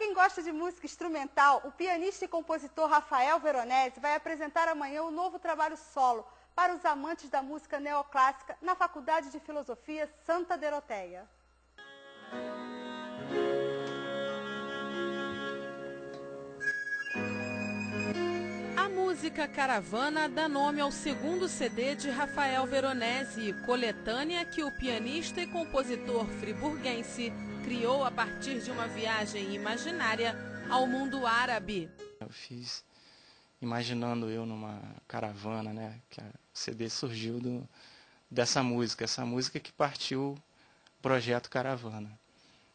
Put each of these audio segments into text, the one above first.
quem gosta de música instrumental, o pianista e compositor Rafael Veronese vai apresentar amanhã o novo trabalho solo para os amantes da música neoclássica na Faculdade de Filosofia Santa Doroteia. A música Caravana dá nome ao segundo CD de Rafael Veronese, coletânea que o pianista e compositor friburguense criou a partir de uma viagem imaginária ao mundo árabe. Eu fiz imaginando eu numa caravana, né? Que a CD surgiu do, dessa música, essa música que partiu o projeto Caravana,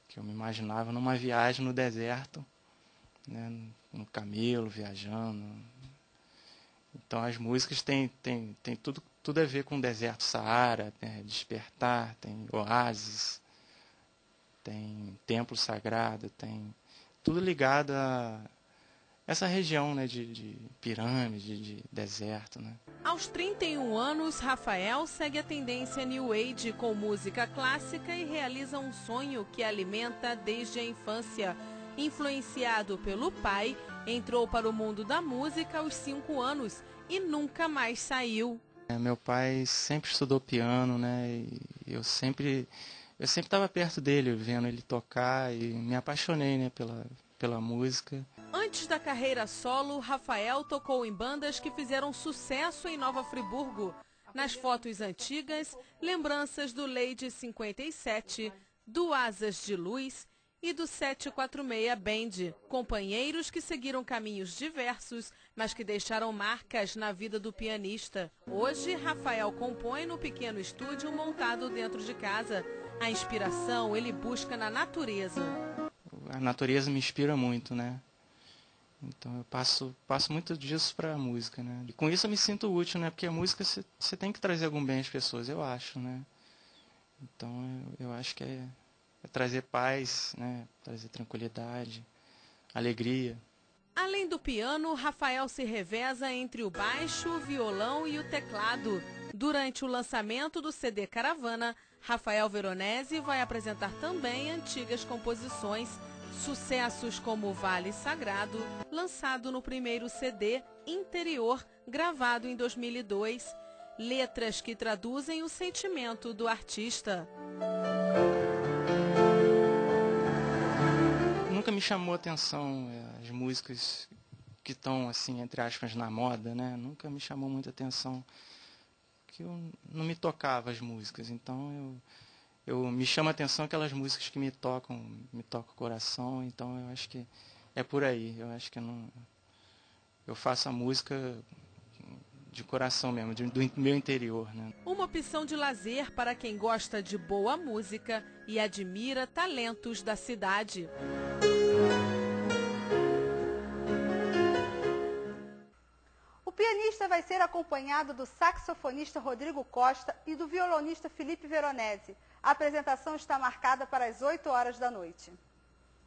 que eu me imaginava numa viagem no deserto, né? no camelo, viajando. Então as músicas têm, têm, têm tudo, tudo a ver com o deserto Saara, né? despertar, tem oásis, tem templo sagrado, tem tudo ligado a essa região né, de, de pirâmide, de deserto. Né. Aos 31 anos, Rafael segue a tendência New Age com música clássica e realiza um sonho que alimenta desde a infância. Influenciado pelo pai, entrou para o mundo da música aos 5 anos e nunca mais saiu. É, meu pai sempre estudou piano, né? E eu sempre eu sempre estava perto dele, vendo ele tocar e me apaixonei, né, pela, pela música. Antes da carreira solo, Rafael tocou em bandas que fizeram sucesso em Nova Friburgo. Nas fotos antigas, lembranças do Lady 57, do Asas de Luz e do 746 Band, companheiros que seguiram caminhos diversos, mas que deixaram marcas na vida do pianista. Hoje, Rafael compõe no pequeno estúdio montado dentro de casa. A inspiração ele busca na natureza. A natureza me inspira muito, né? Então eu passo, passo muito disso para a música, né? E com isso eu me sinto útil, né? Porque a música você tem que trazer algum bem às pessoas, eu acho, né? Então eu, eu acho que é, é trazer paz, né? Trazer tranquilidade, alegria. Além do piano, Rafael se reveza entre o baixo, o violão e o teclado. Durante o lançamento do CD Caravana, Rafael Veronese vai apresentar também antigas composições, sucessos como Vale Sagrado, lançado no primeiro CD Interior, gravado em 2002, letras que traduzem o sentimento do artista. Nunca me chamou atenção é, as músicas que estão assim entre aspas na moda, né? Nunca me chamou muita atenção que eu não me tocava as músicas. Então eu, eu me chama a atenção aquelas músicas que me tocam, me tocam o coração. Então eu acho que é por aí. Eu acho que eu não, eu faço a música de coração mesmo, de, do meu interior. Né? Uma opção de lazer para quem gosta de boa música e admira talentos da cidade. Pianista vai ser acompanhado do saxofonista Rodrigo Costa e do violonista Felipe Veronese. A apresentação está marcada para as 8 horas da noite.